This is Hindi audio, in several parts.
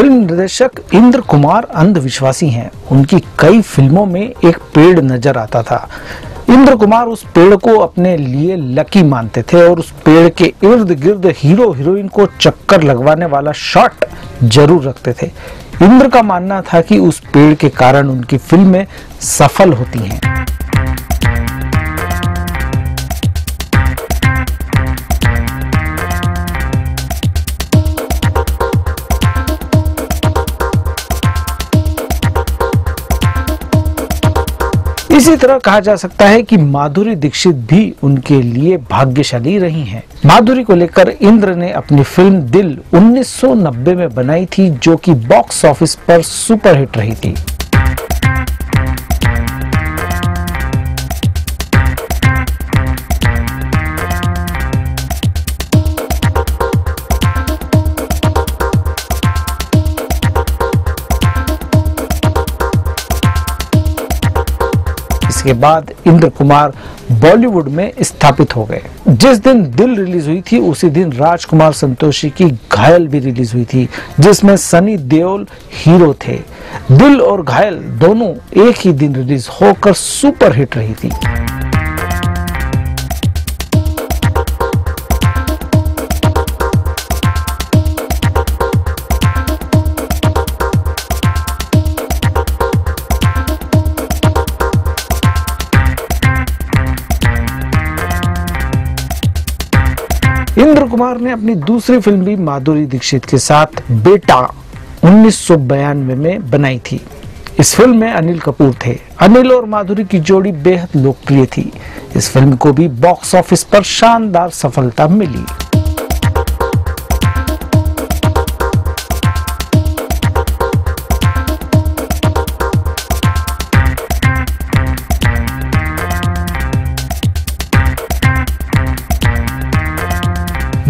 फ़िल्म निर्देशक इंद्र कुमार अंधविश्वासी हैं। उनकी कई फ़िल्मों में एक पेड़ नज़र आता था। इंद्र कुमार उस पेड़ को अपने लिए लकी मानते थे और उस पेड़ के इर्द गिर्द हीरो हीरोइन को चक्कर लगवाने वाला शॉट ज़रूर रखते थे। इंद्र का मानना था कि उस पेड़ के कारण उनकी फ़िल्में सफल होती हैं। इसी तरह कहा जा सकता है कि माधुरी दीक्षित भी उनके लिए भाग्यशाली रही हैं। माधुरी को लेकर इंद्र ने अपनी फ़िल्म दिल 1990 में बनाई थी, जो कि बॉक्स ऑफ़िस पर सुपरहिट रही थी इसके बाद इंद्र कुमार बॉलीवुड में स्थापित हो गए। जिस दिन दिल रिलीज़ हुई थी, उसी दिन राजकुमार संतोषी की घायल भी रिलीज़ हुई थी, जिसमें सनी देओल हीरो थे। दिल और घायल दोनों एक ही दिन रिलीज़ होकर सुपरहिट रही थी। इंद्र कुमार ने अपनी दूसरी फ़िल्म भी माधुरी दीक्षित के साथ, बेटा, उन्नीस में बनाई थी। इस फ़िल्म में अनिल कपूर थे। अनिल और माधुरी की जोड़ी बेहद लोकप्रिय थी। इस फ़िल्म को भी बॉक्स ऑफ़िस पर शानदार सफलता मिली।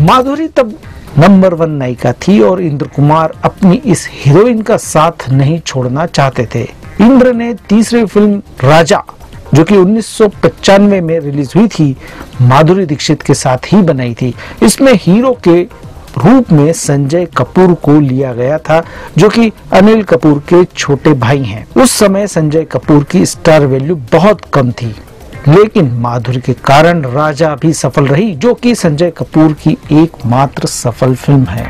माधुरी तब नंबर वन नायिका थी और इंद्र कुमार अपनी इस हीरोइन का साथ नहीं छोड़ना चाहते थे। इंद्र ने तीसरी फ़िल्म राजा, जो कि उन्नीस में रिलीज़ हुई थी, माधुरी दीक्षित के साथ ही बनाई थी। इसमें हीरो के रूप में संजय कपूर को लिया गया था, जो कि अनिल कपूर के छोटे भाई हैं। उस समय संजय कपूर की स्टार वैल्यू बहुत कम थी। लेकिन माधुरी के कारण राजा भी सफल रही, जो कि संजय कपूर की एकमात्र सफल फ़िल्म है।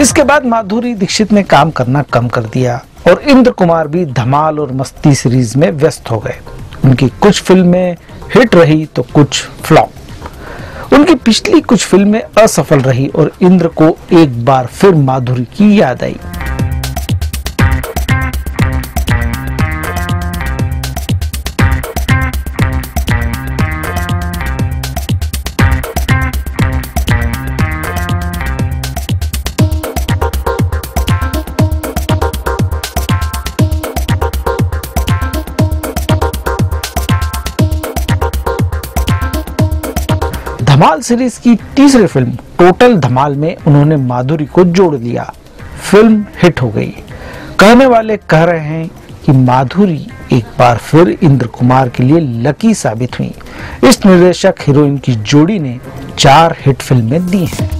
इसके बाद माधुरी दीक्षित ने काम करना कम कर दिया और इंद्र कुमार भी धमाल और मस्ती सीरीज़ में व्यस्त हो गए। उनकी कुछ फ़िल्में हिट रही तो कुछ फ्लॉप। उनकी पिछली कुछ फ़िल्में असफल रही और इंद्र को एक बार फिर माधुरी की याद आई। धमाल सीरीज़ की तीसरी फ़िल्म टोटल धमाल में उन्होंने माधुरी को जोड़ दिया। फ़िल्म हिट हो गई। कहने वाले कह रहे हैं कि माधुरी एक बार फिर इंद्र कुमार के लिए लकी साबित हुई। इस निर्देशक हीरोइन की जोड़ी ने चार हिट फ़िल्में दी हैं।